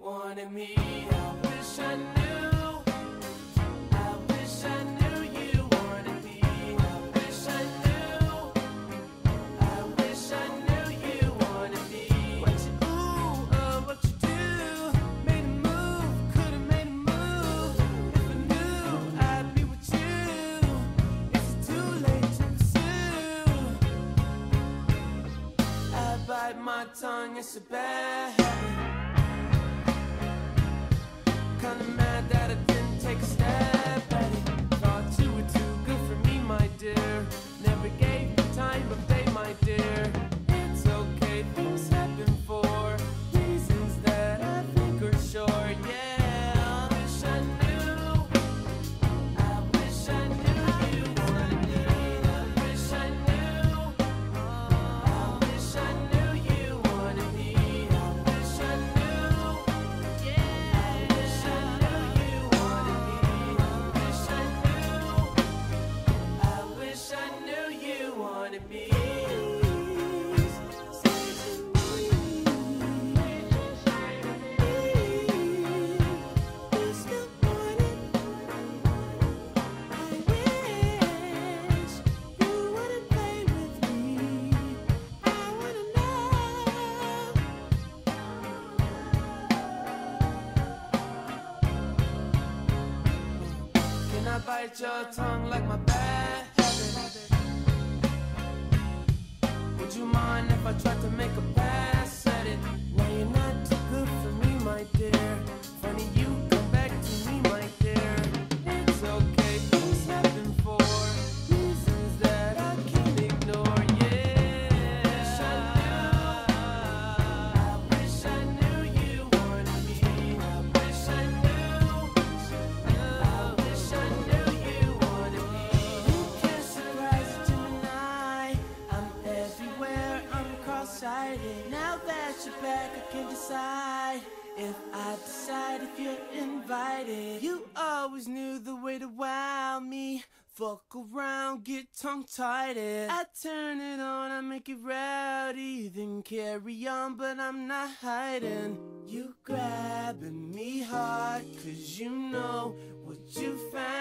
wanted me. I wish I knew. I wish I knew you wanted me. I wish I knew. I wish I knew you wanted me. What uh, what do? Made a move, could've a move. If I knew I'd be with you. Too late? I bite my tongue, it's a bad habit. Kinda mad that I I bite your tongue like my bad habit? Would you mind if I tried to cross-sighted. Now that you're back, I can decide if I decide if you're invited. You always knew the way to wow me. Fuck around, get tongue-tied. I turn it on, I make it rowdy, then carry on, but I'm not hiding. You grabbing me hard, cause you know what you found